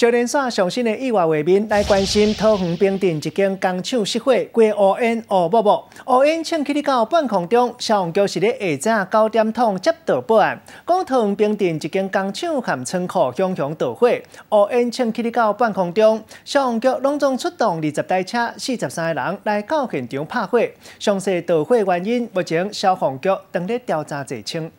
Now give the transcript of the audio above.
小林山上新的意外画面来关心桃园冰镇一间工厂失火，归乌烟乌木木。乌烟请去到半空中，消防局是咧下早九点通接到报案，讲桃园冰镇一间工厂含仓库熊熊大火，乌烟请去到半空中，消防局隆重出动二十台车、四十三个人来到现场拍火。详细导火原因，目前消防局正在调查查清。